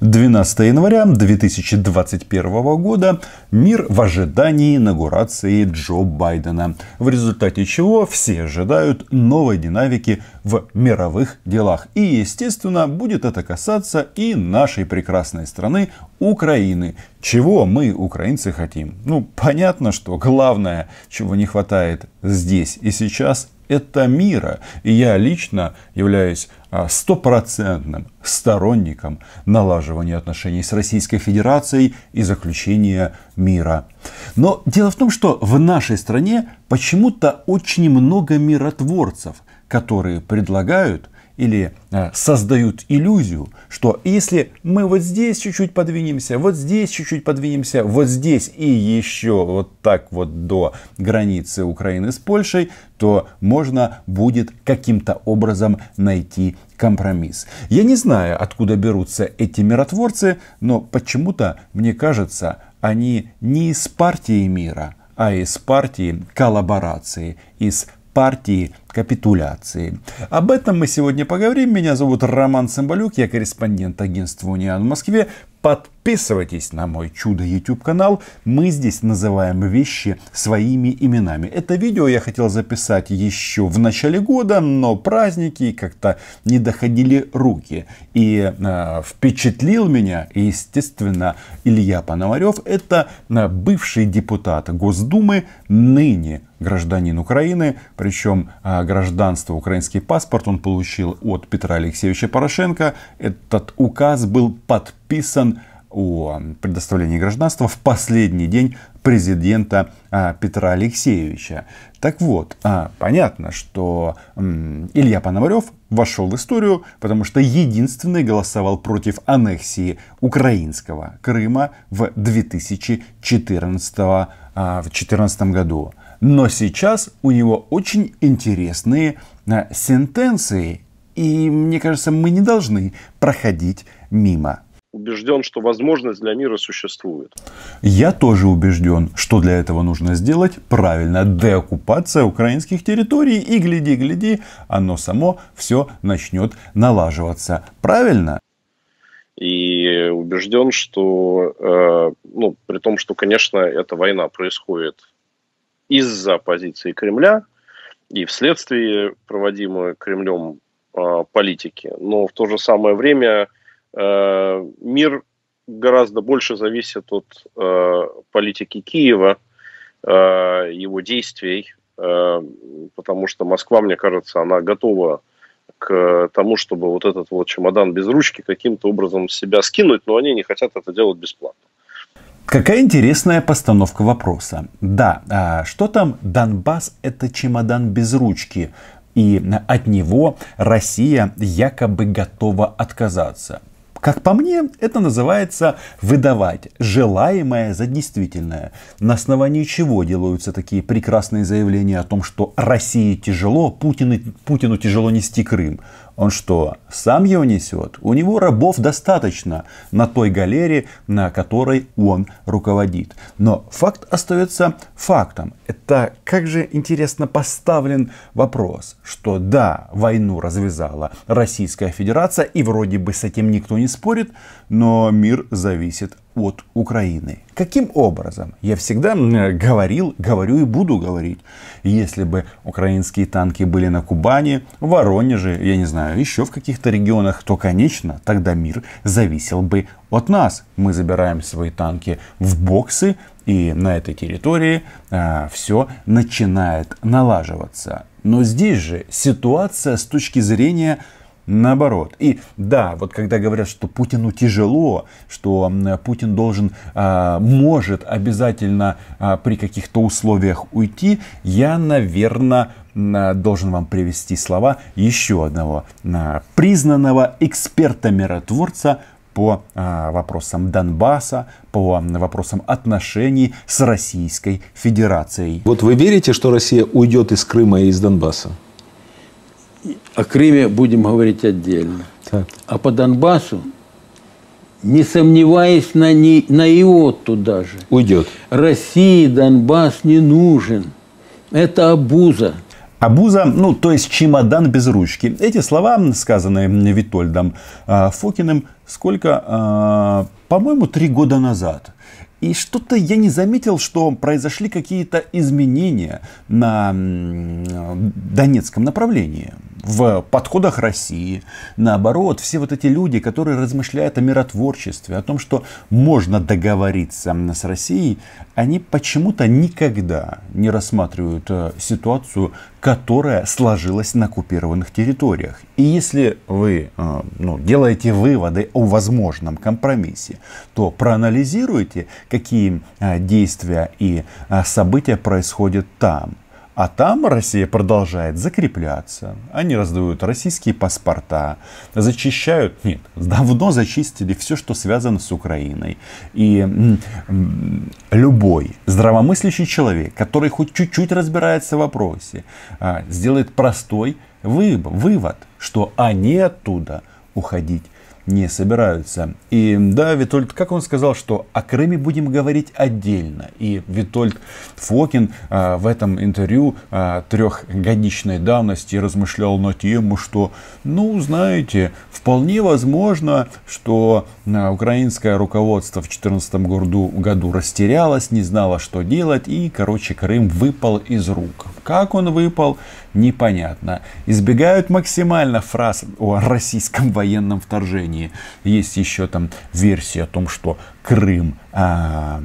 12 января 2021 года мир в ожидании инаугурации Джо Байдена, в результате чего все ожидают новой динамики в мировых делах. И, естественно, будет это касаться и нашей прекрасной страны Украины. Чего мы, украинцы, хотим? Ну, понятно, что главное, чего не хватает здесь и сейчас, это мира. И я лично являюсь а, стопроцентным сторонником налаживания отношений с Российской Федерацией и заключения мира. Но дело в том, что в нашей стране почему-то очень много миротворцев, которые предлагают или э, создают иллюзию, что если мы вот здесь чуть-чуть подвинемся, вот здесь чуть-чуть подвинемся, вот здесь и еще вот так вот до границы Украины с Польшей, то можно будет каким-то образом найти компромисс. Я не знаю, откуда берутся эти миротворцы, но почему-то, мне кажется, они не из партии мира, а из партии коллаборации, из партии капитуляции. Об этом мы сегодня поговорим. Меня зовут Роман Цымбалюк, я корреспондент агентства «Униан» в Москве. Подписывайтесь на мой чудо YouTube канал. Мы здесь называем вещи своими именами. Это видео я хотел записать еще в начале года, но праздники как-то не доходили руки. И э, впечатлил меня, естественно, Илья Пономарев. Это э, бывший депутат Госдумы, ныне гражданин Украины, причем а, гражданство, украинский паспорт он получил от Петра Алексеевича Порошенко. Этот указ был подписан о предоставлении гражданства в последний день президента а, Петра Алексеевича. Так вот, а, понятно, что Илья Пономарев вошел в историю, потому что единственный голосовал против аннексии украинского Крыма в 2014 в 2014 году. Но сейчас у него очень интересные а, сентенции. И мне кажется, мы не должны проходить мимо. Убежден, что возможность для мира существует. Я тоже убежден, что для этого нужно сделать правильно деоккупация украинских территорий. И гляди, гляди, оно само все начнет налаживаться. Правильно? И убежден, что, э, ну, при том, что, конечно, эта война происходит из-за позиции Кремля и вследствие проводимой Кремлем э, политики. Но в то же самое время э, мир гораздо больше зависит от э, политики Киева, э, его действий, э, потому что Москва, мне кажется, она готова к тому, чтобы вот этот вот чемодан без ручки каким-то образом с себя скинуть, но они не хотят это делать бесплатно. Какая интересная постановка вопроса. Да, а что там Донбасс это чемодан без ручки, и от него Россия якобы готова отказаться. Как по мне, это называется выдавать желаемое за действительное. На основании чего делаются такие прекрасные заявления о том, что России тяжело, Путину, Путину тяжело нести Крым. Он что, сам его несет? У него рабов достаточно на той галере, на которой он руководит. Но факт остается фактом. Это как же интересно поставлен вопрос, что да, войну развязала Российская Федерация, и вроде бы с этим никто не спорит, но мир зависит от Украины. Каким образом? Я всегда говорил, говорю и буду говорить. Если бы украинские танки были на Кубани, Воронеже, я не знаю, еще в каких-то регионах, то, конечно, тогда мир зависел бы от нас. Мы забираем свои танки в боксы, и на этой территории а, все начинает налаживаться. Но здесь же ситуация с точки зрения наоборот. И да, вот когда говорят, что Путину тяжело, что Путин должен, а, может обязательно а, при каких-то условиях уйти, я, наверное, должен вам привести слова еще одного а, признанного эксперта-миротворца по вопросам Донбасса, по вопросам отношений с Российской Федерацией. Вот вы верите, что Россия уйдет из Крыма и из Донбасса? О Крыме будем говорить отдельно. Так. А по Донбассу, не сомневаясь на, не, на иоту даже. Уйдет. России Донбасс не нужен. Это обуза. Абуза, ну, то есть чемодан без ручки. Эти слова, сказанные Витольдом э, Фокиным, сколько, а, по-моему, три года назад. И что-то я не заметил, что произошли какие-то изменения на Донецком направлении в подходах России. Наоборот, все вот эти люди, которые размышляют о миротворчестве, о том, что можно договориться с Россией, они почему-то никогда не рассматривают э, ситуацию, которая сложилась на оккупированных территориях. И если вы э, ну, делаете выводы о возможном компромиссе, то проанализируйте, какие э, действия и события происходят там. А там Россия продолжает закрепляться. Они раздают российские паспорта, зачищают, нет, давно зачистили все, что связано с Украиной. И любой здравомыслящий человек, который хоть чуть-чуть разбирается в вопросе, а, сделает простой вывод, что они оттуда уходить не собираются. И да, Витольд, как он сказал, что о Крыме будем говорить отдельно. И Витольд Фокин а, в этом интервью а, трехгодичной давности размышлял на тему, что, ну, знаете, вполне возможно, что а, украинское руководство в 2014 году, году растерялось, не знало, что делать, и, короче, Крым выпал из рук. Как он выпал, непонятно. Избегают максимально фраз о российском военном вторжении. Есть еще там версия о том, что Крым а,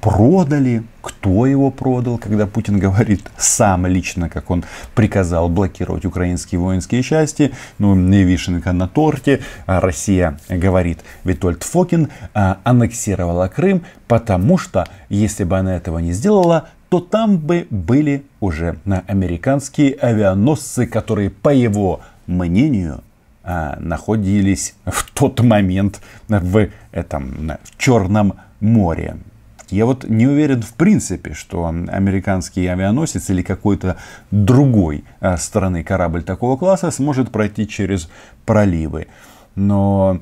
продали. Кто его продал, когда Путин говорит сам лично, как он приказал блокировать украинские воинские части. Ну, не вишенка на торте. А Россия, говорит Витольд Фокин, а, аннексировала Крым, потому что если бы она этого не сделала, то там бы были уже американские авианосцы, которые, по его мнению, а, находились в тот момент в этом в Черном море. Я вот не уверен в принципе, что американский авианосец или какой-то другой а, страны корабль такого класса сможет пройти через проливы. Но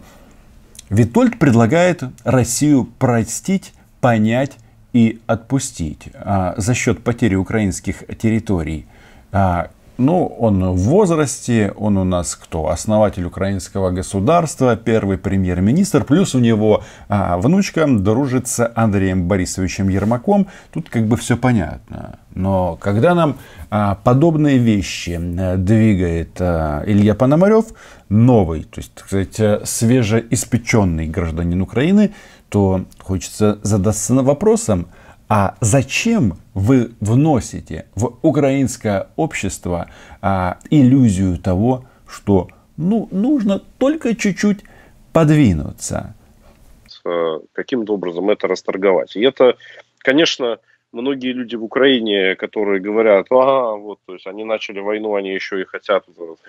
Витольд предлагает Россию простить, понять и отпустить а, за счет потери украинских территорий. А, ну, он в возрасте, он у нас кто? Основатель украинского государства, первый премьер-министр, плюс у него а, внучка дружит с Андреем Борисовичем Ермаком. Тут как бы все понятно. Но когда нам а, подобные вещи а, двигает а, Илья Пономарев, новый, то есть, так сказать, свежеиспеченный гражданин Украины, то хочется задаться вопросом, а зачем вы вносите в украинское общество а, иллюзию того, что ну, нужно только чуть-чуть подвинуться? Э, каким-то образом это расторговать. И это, конечно, многие люди в Украине, которые говорят, ага, вот, то есть они начали войну, они еще и хотят,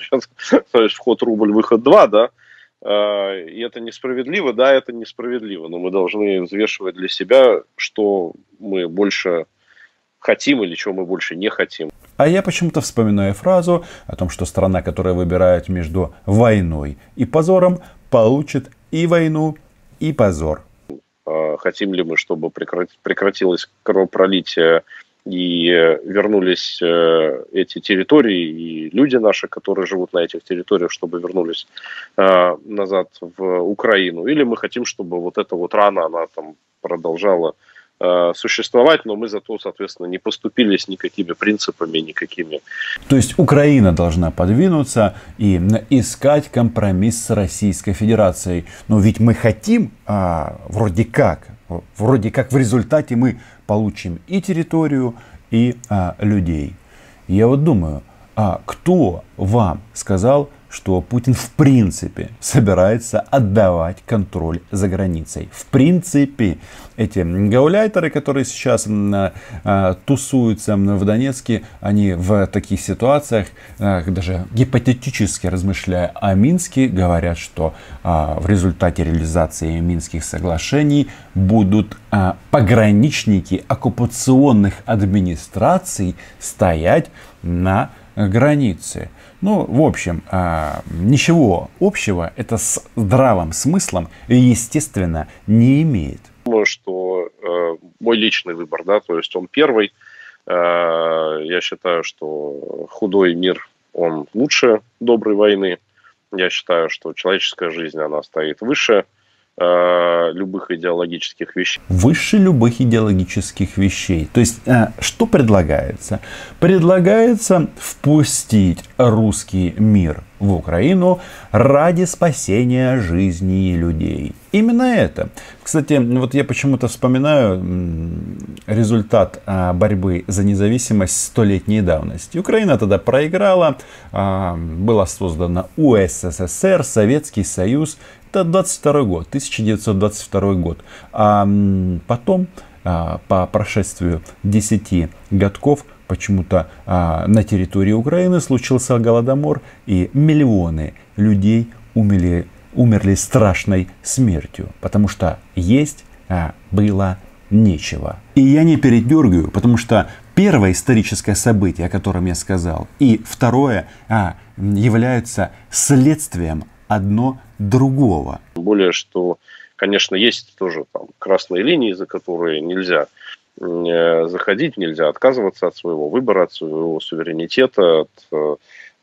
то есть вход рубль, выход два, да, а, и это несправедливо, да, это несправедливо, но мы должны взвешивать для себя, что мы больше хотим или чего мы больше не хотим. А я почему-то вспоминаю фразу о том, что страна, которая выбирает между войной и позором, получит и войну, и позор. А, хотим ли мы, чтобы прекратилось кровопролитие и вернулись э, эти территории, и люди наши, которые живут на этих территориях, чтобы вернулись э, назад в Украину. Или мы хотим, чтобы вот эта вот рана, она там продолжала э, существовать, но мы зато, соответственно, не поступили с никакими принципами, никакими. То есть Украина должна подвинуться и искать компромисс с Российской Федерацией. Но ведь мы хотим, а, вроде как, вроде как в результате мы получим и территорию, и а, людей. Я вот думаю, а кто вам сказал, что Путин в принципе собирается отдавать контроль за границей. В принципе, эти гауляйтеры, которые сейчас а, тусуются в Донецке, они в таких ситуациях, а, даже гипотетически размышляя о Минске, говорят, что а, в результате реализации Минских соглашений будут а, пограничники оккупационных администраций стоять на границе. Ну, в общем, а, ничего общего это с здравым смыслом, естественно, не имеет. Думаю, что э, мой личный выбор, да, то есть он первый. Э, я считаю, что худой мир, он лучше доброй войны. Я считаю, что человеческая жизнь, она стоит выше Э, любых идеологических вещей. Выше любых идеологических вещей. То есть, э, что предлагается? Предлагается впустить русский мир в Украину ради спасения жизни людей. Именно это. Кстати, вот я почему-то вспоминаю результат а, борьбы за независимость столетней давности. Украина тогда проиграла, а, была создана УССР, Советский Союз. Это 22 год, 1922 год. А потом, а, по прошествию 10 годков, почему-то на территории Украины случился голодомор, и миллионы людей умерли умерли страшной смертью, потому что есть а, было нечего. И я не передергиваю, потому что первое историческое событие, о котором я сказал, и второе а, являются следствием одно другого. Тем более, что, конечно, есть тоже там красные линии, за которые нельзя э, заходить, нельзя отказываться от своего выбора, от своего суверенитета, от э,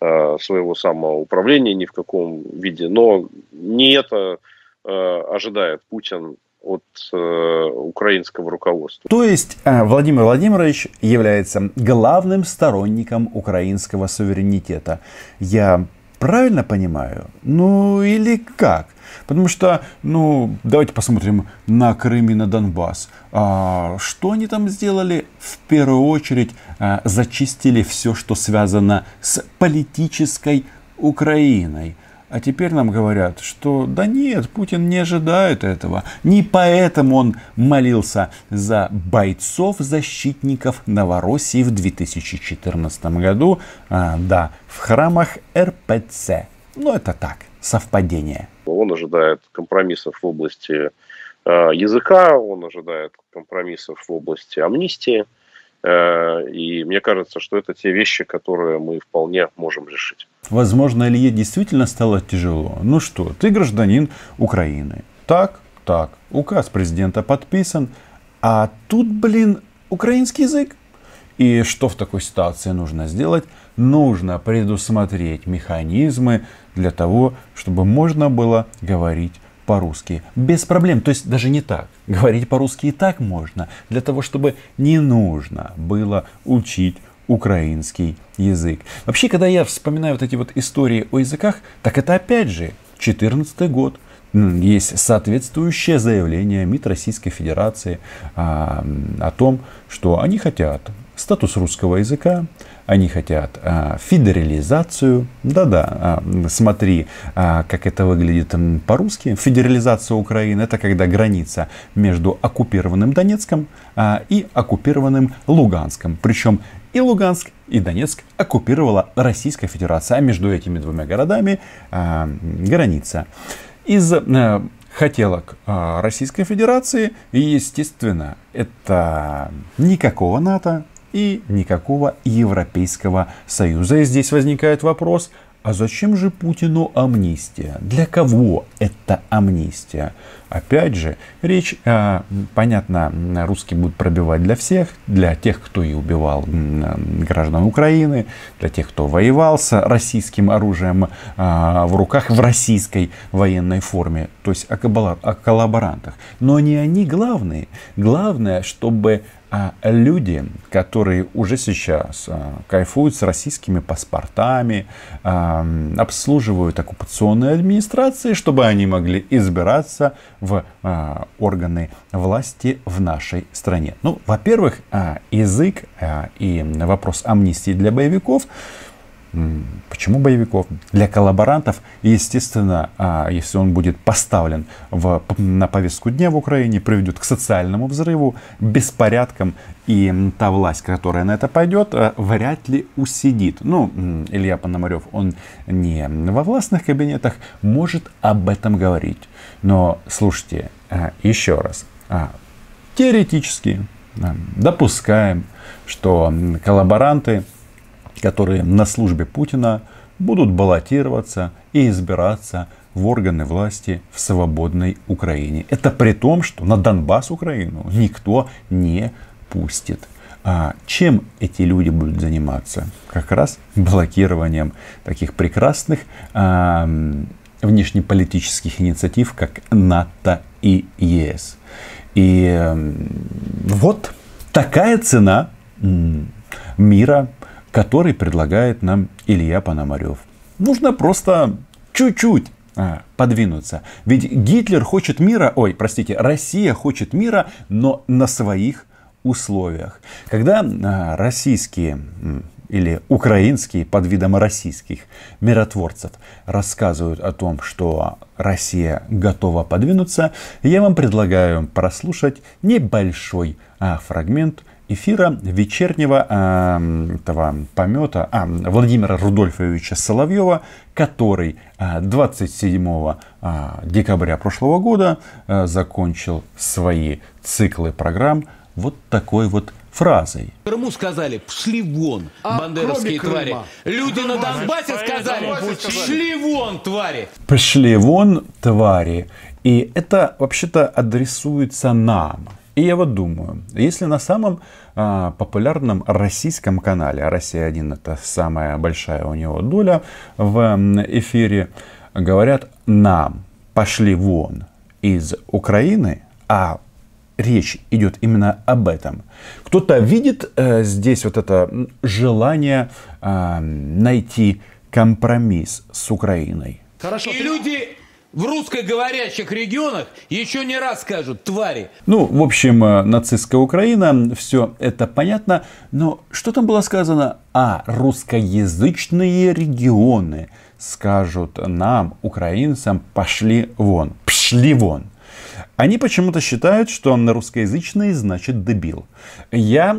Э, своего самоуправления ни в каком виде. Но не это э, ожидает Путин от э, украинского руководства. То есть Владимир Владимирович является главным сторонником украинского суверенитета. Я правильно понимаю? Ну или как? Потому что, ну, давайте посмотрим на Крым и на Донбасс. А, что они там сделали? В первую очередь а, зачистили все, что связано с политической Украиной. А теперь нам говорят, что да нет, Путин не ожидает этого. Не поэтому он молился за бойцов, защитников Новороссии в 2014 году, а, да, в храмах РПЦ. Ну это так, совпадение. Он ожидает компромиссов в области э, языка, он ожидает компромиссов в области амнистии. Э, и мне кажется, что это те вещи, которые мы вполне можем решить. Возможно, Илье действительно стало тяжело. Ну что, ты гражданин Украины. Так, так, указ президента подписан, а тут, блин, украинский язык. И что в такой ситуации нужно сделать? Нужно предусмотреть механизмы для того, чтобы можно было говорить по-русски. Без проблем. То есть даже не так. Говорить по-русски и так можно. Для того, чтобы не нужно было учить украинский язык. Вообще, когда я вспоминаю вот эти вот истории о языках, так это опять же 14 год. Есть соответствующее заявление МИД Российской Федерации а, о том, что они хотят статус русского языка, они хотят а, федерализацию. Да-да, а, смотри, а, как это выглядит по-русски. Федерализация Украины – это когда граница между оккупированным Донецком а, и оккупированным Луганском. Причем и Луганск, и Донецк оккупировала Российская Федерация. А между этими двумя городами а, граница. Из а, хотелок а, Российской Федерации, естественно, это никакого НАТО, и никакого Европейского Союза. И здесь возникает вопрос, а зачем же Путину амнистия? Для кого это амнистия? Опять же, речь, а, понятно, русские будут пробивать для всех, для тех, кто и убивал граждан Украины, для тех, кто воевал с российским оружием а, в руках в российской военной форме, то есть о коллаборантах. Но не они главные. Главное, чтобы люди, которые уже сейчас а, кайфуют с российскими паспортами, а, обслуживают оккупационные администрации, чтобы они могли избираться в органы власти в нашей стране. Ну, во-первых, язык и вопрос амнистии для боевиков Почему боевиков? Для коллаборантов, естественно, а, если он будет поставлен в, на повестку дня в Украине, приведет к социальному взрыву, беспорядкам, и та власть, которая на это пойдет, а, вряд ли усидит. Ну, Илья Пономарев, он не во властных кабинетах может об этом говорить. Но, слушайте, а, еще раз, теоретически допускаем, что коллаборанты которые на службе Путина будут баллотироваться и избираться в органы власти в свободной Украине. Это при том, что на Донбасс Украину никто не пустит. А чем эти люди будут заниматься? Как раз блокированием таких прекрасных а, внешнеполитических инициатив, как НАТО и ЕС. И вот такая цена мира, который предлагает нам Илья Пономарев. Нужно просто чуть-чуть а, подвинуться. Ведь Гитлер хочет мира, ой, простите, Россия хочет мира, но на своих условиях. Когда а, российские или украинские под видом российских миротворцев рассказывают о том, что Россия готова подвинуться, я вам предлагаю прослушать небольшой а, фрагмент эфира вечернего э, этого помета а, Владимира Рудольфовича Соловьева, который 27 а, а, декабря прошлого года а, закончил свои циклы программ вот такой вот фразой. Крыму сказали, пшли вон, а бандеровские твари. Люди на Донбассе сказали, пшли вон, твари. Пшли вон, твари. И это вообще-то адресуется нам. И я вот думаю, если на самом а, популярном российском канале, а Россия-1 это самая большая у него доля в эфире, говорят нам, пошли вон из Украины, а речь идет именно об этом. Кто-то видит э, здесь вот это желание э, найти компромисс с Украиной. Хорошо. И люди в русскоговорящих регионах еще не раз скажут «твари». Ну, в общем, э, нацистская Украина, все это понятно. Но что там было сказано? А, русскоязычные регионы скажут нам, украинцам, пошли вон, пшли вон. Они почему-то считают, что на русскоязычный значит дебил. Я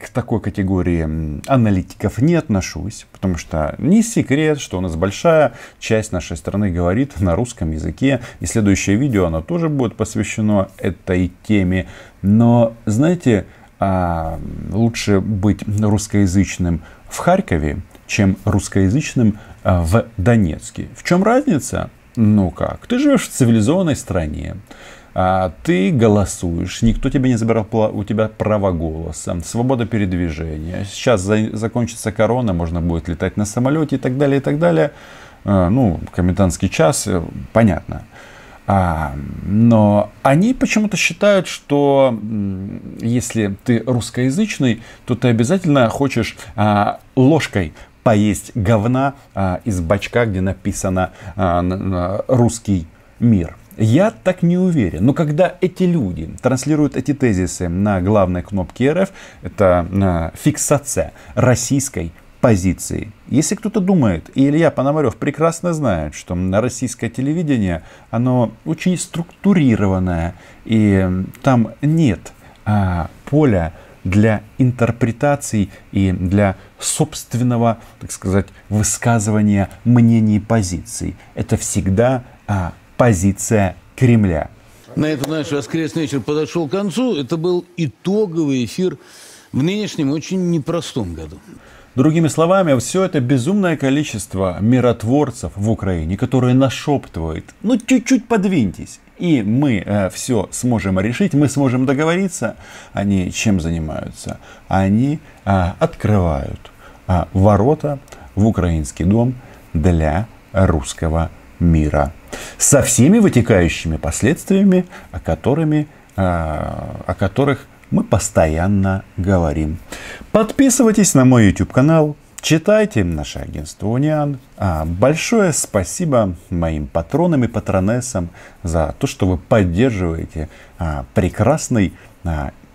к такой категории аналитиков не отношусь, потому что не секрет, что у нас большая часть нашей страны говорит на русском языке. И следующее видео, оно тоже будет посвящено этой теме. Но, знаете, а, лучше быть русскоязычным в Харькове, чем русскоязычным а, в Донецке. В чем разница? Ну как, ты живешь в цивилизованной стране, ты голосуешь, никто тебе не забирал у тебя право голоса, свобода передвижения. Сейчас за, закончится корона, можно будет летать на самолете и так далее, и так далее. А, ну, комендантский час, э, понятно. А, но они почему-то считают, что если ты русскоязычный, то ты обязательно хочешь а, ложкой поесть говна а, из бачка, где написано а, русский мир. Я так не уверен. Но когда эти люди транслируют эти тезисы на главной кнопке РФ, это э, фиксация российской позиции. Если кто-то думает, и Илья Пономарев прекрасно знает, что на российское телевидение, оно очень структурированное, и там нет а, поля для интерпретаций и для собственного, так сказать, высказывания мнений и позиций. Это всегда а, позиция Кремля. На этом наш воскресный вечер подошел к концу. Это был итоговый эфир в нынешнем очень непростом году. Другими словами, все это безумное количество миротворцев в Украине, которые нашептывают, ну чуть-чуть подвиньтесь, и мы э, все сможем решить, мы сможем договориться. Они чем занимаются? Они э, открывают э, ворота в украинский дом для русского мира со всеми вытекающими последствиями, о, которыми, а, о которых мы постоянно говорим. Подписывайтесь на мой YouTube канал, читайте наше агентство Униан. А, большое спасибо моим патронам и патронессам за то, что вы поддерживаете а, прекрасный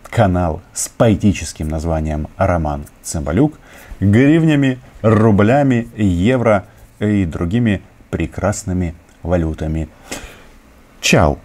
канал с поэтическим названием Роман Цымбалюк гривнями, рублями, евро и другими прекрасными валютами. Чао!